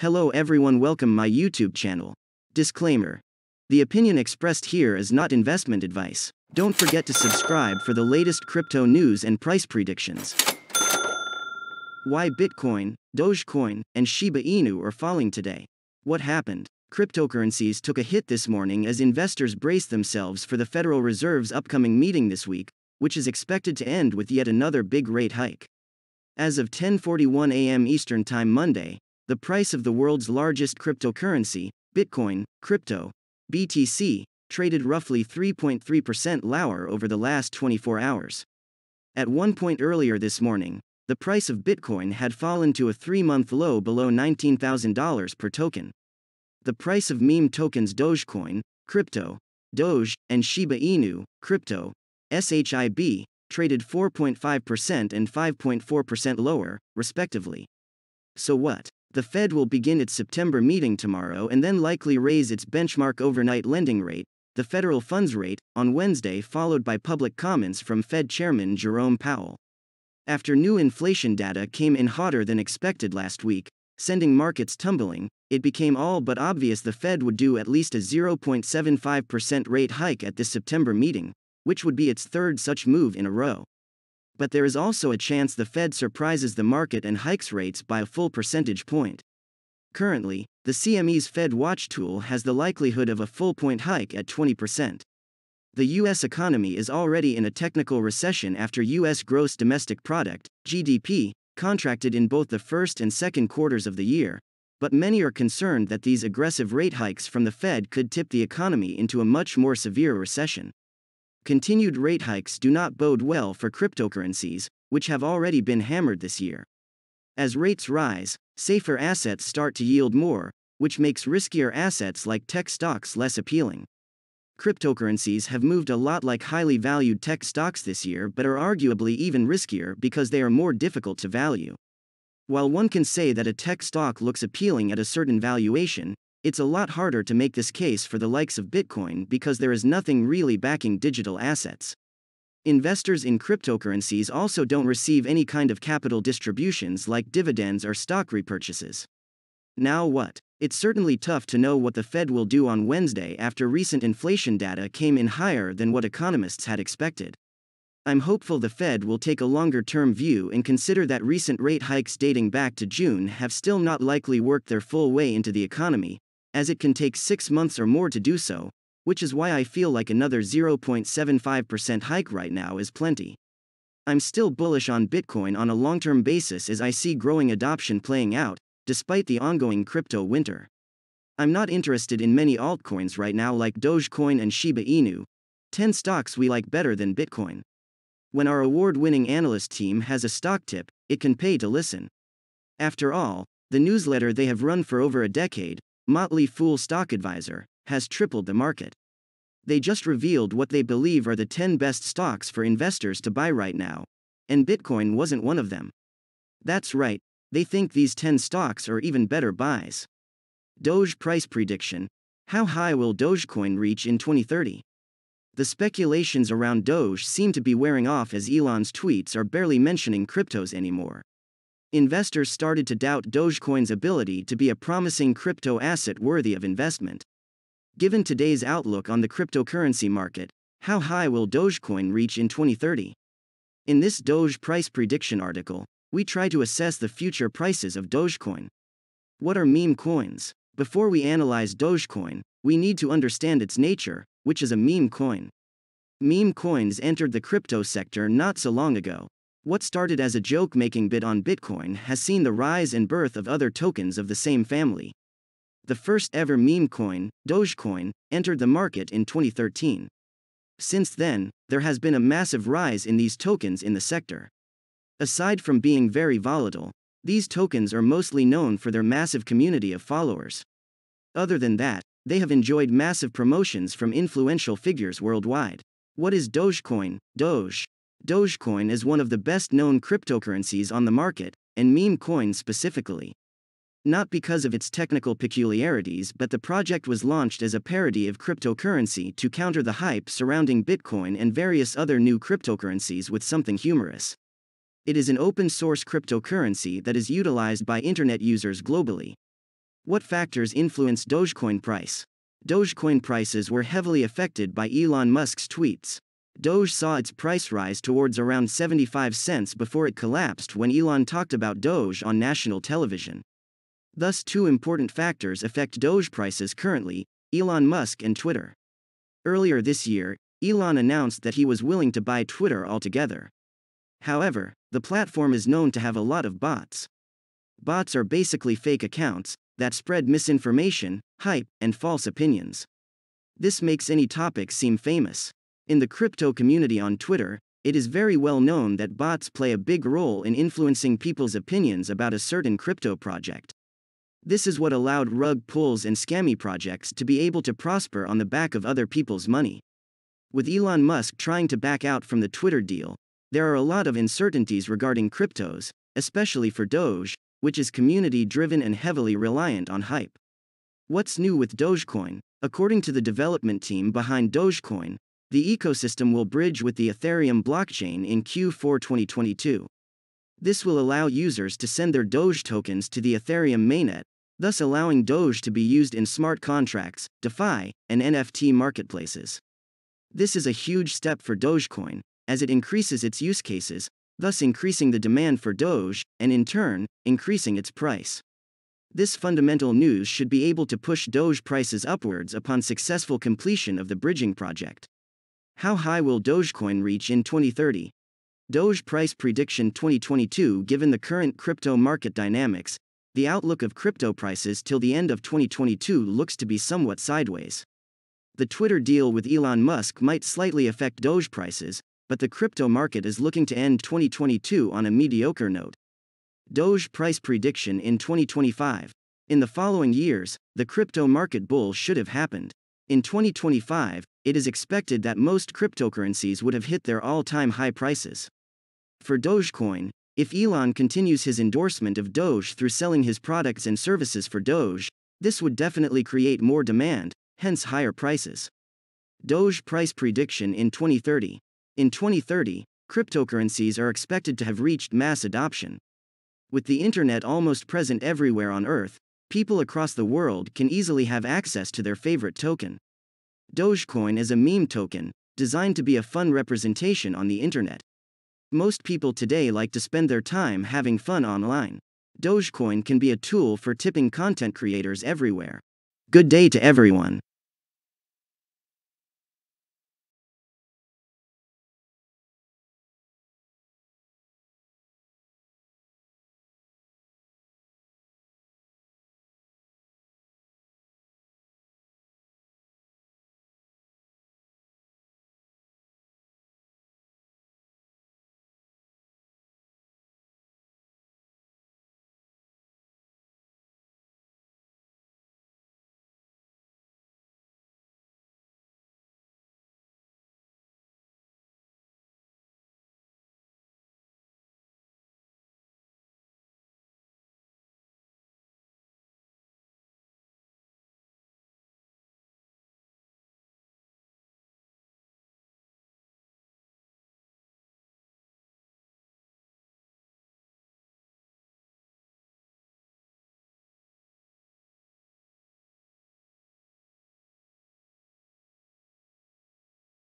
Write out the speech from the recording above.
Hello everyone, welcome my YouTube channel. Disclaimer. The opinion expressed here is not investment advice. Don't forget to subscribe for the latest crypto news and price predictions. Why Bitcoin, Dogecoin, and Shiba Inu are falling today. What happened? Cryptocurrencies took a hit this morning as investors braced themselves for the Federal Reserve's upcoming meeting this week, which is expected to end with yet another big rate hike. As of 10:41 a.m. Eastern Time Monday, the price of the world's largest cryptocurrency, Bitcoin, crypto, BTC, traded roughly 3.3% lower over the last 24 hours. At one point earlier this morning, the price of Bitcoin had fallen to a three month low below $19,000 per token. The price of meme tokens Dogecoin, crypto, Doge, and Shiba Inu, crypto, SHIB, traded 4.5% and 5.4% lower, respectively. So what? The Fed will begin its September meeting tomorrow and then likely raise its benchmark overnight lending rate, the federal funds rate, on Wednesday, followed by public comments from Fed Chairman Jerome Powell. After new inflation data came in hotter than expected last week, sending markets tumbling, it became all but obvious the Fed would do at least a 0.75% rate hike at this September meeting, which would be its third such move in a row but there is also a chance the Fed surprises the market and hikes rates by a full percentage point. Currently, the CME's Fed Watch tool has the likelihood of a full point hike at 20%. The US economy is already in a technical recession after US gross domestic product, GDP, contracted in both the first and second quarters of the year, but many are concerned that these aggressive rate hikes from the Fed could tip the economy into a much more severe recession. Continued rate hikes do not bode well for cryptocurrencies, which have already been hammered this year. As rates rise, safer assets start to yield more, which makes riskier assets like tech stocks less appealing. Cryptocurrencies have moved a lot like highly valued tech stocks this year but are arguably even riskier because they are more difficult to value. While one can say that a tech stock looks appealing at a certain valuation, it's a lot harder to make this case for the likes of Bitcoin because there is nothing really backing digital assets. Investors in cryptocurrencies also don't receive any kind of capital distributions like dividends or stock repurchases. Now what? It's certainly tough to know what the Fed will do on Wednesday after recent inflation data came in higher than what economists had expected. I'm hopeful the Fed will take a longer term view and consider that recent rate hikes dating back to June have still not likely worked their full way into the economy, as it can take six months or more to do so, which is why I feel like another 0.75% hike right now is plenty. I'm still bullish on Bitcoin on a long term basis as I see growing adoption playing out, despite the ongoing crypto winter. I'm not interested in many altcoins right now like Dogecoin and Shiba Inu, 10 stocks we like better than Bitcoin. When our award winning analyst team has a stock tip, it can pay to listen. After all, the newsletter they have run for over a decade, Motley Fool Stock Advisor, has tripled the market. They just revealed what they believe are the 10 best stocks for investors to buy right now, and Bitcoin wasn't one of them. That's right, they think these 10 stocks are even better buys. Doge price prediction How high will Dogecoin reach in 2030? The speculations around Doge seem to be wearing off as Elon's tweets are barely mentioning cryptos anymore investors started to doubt Dogecoin's ability to be a promising crypto asset worthy of investment. Given today's outlook on the cryptocurrency market, how high will Dogecoin reach in 2030? In this Doge price prediction article, we try to assess the future prices of Dogecoin. What are meme coins? Before we analyze Dogecoin, we need to understand its nature, which is a meme coin. Meme coins entered the crypto sector not so long ago, what started as a joke making bid on Bitcoin has seen the rise and birth of other tokens of the same family. The first ever meme coin, Dogecoin, entered the market in 2013. Since then, there has been a massive rise in these tokens in the sector. Aside from being very volatile, these tokens are mostly known for their massive community of followers. Other than that, they have enjoyed massive promotions from influential figures worldwide. What is Dogecoin? Doge, Dogecoin is one of the best known cryptocurrencies on the market, and meme coins specifically. Not because of its technical peculiarities, but the project was launched as a parody of cryptocurrency to counter the hype surrounding Bitcoin and various other new cryptocurrencies with something humorous. It is an open source cryptocurrency that is utilized by internet users globally. What factors influence Dogecoin price? Dogecoin prices were heavily affected by Elon Musk's tweets. Doge saw its price rise towards around 75 cents before it collapsed when Elon talked about Doge on national television. Thus, two important factors affect Doge prices currently Elon Musk and Twitter. Earlier this year, Elon announced that he was willing to buy Twitter altogether. However, the platform is known to have a lot of bots. Bots are basically fake accounts that spread misinformation, hype, and false opinions. This makes any topic seem famous. In the crypto community on Twitter, it is very well known that bots play a big role in influencing people's opinions about a certain crypto project. This is what allowed rug pulls and scammy projects to be able to prosper on the back of other people's money. With Elon Musk trying to back out from the Twitter deal, there are a lot of uncertainties regarding cryptos, especially for Doge, which is community driven and heavily reliant on hype. What's new with Dogecoin? According to the development team behind Dogecoin, the ecosystem will bridge with the Ethereum blockchain in Q4 2022. This will allow users to send their Doge tokens to the Ethereum mainnet, thus allowing Doge to be used in smart contracts, DeFi, and NFT marketplaces. This is a huge step for Dogecoin, as it increases its use cases, thus increasing the demand for Doge, and in turn, increasing its price. This fundamental news should be able to push Doge prices upwards upon successful completion of the bridging project. How high will Dogecoin reach in 2030? Doge price prediction 2022 Given the current crypto market dynamics, the outlook of crypto prices till the end of 2022 looks to be somewhat sideways. The Twitter deal with Elon Musk might slightly affect Doge prices, but the crypto market is looking to end 2022 on a mediocre note. Doge price prediction in 2025. In the following years, the crypto market bull should have happened. In 2025, it is expected that most cryptocurrencies would have hit their all time high prices. For Dogecoin, if Elon continues his endorsement of Doge through selling his products and services for Doge, this would definitely create more demand, hence higher prices. Doge price prediction in 2030. In 2030, cryptocurrencies are expected to have reached mass adoption. With the internet almost present everywhere on Earth, people across the world can easily have access to their favorite token. Dogecoin is a meme token, designed to be a fun representation on the internet. Most people today like to spend their time having fun online. Dogecoin can be a tool for tipping content creators everywhere. Good day to everyone.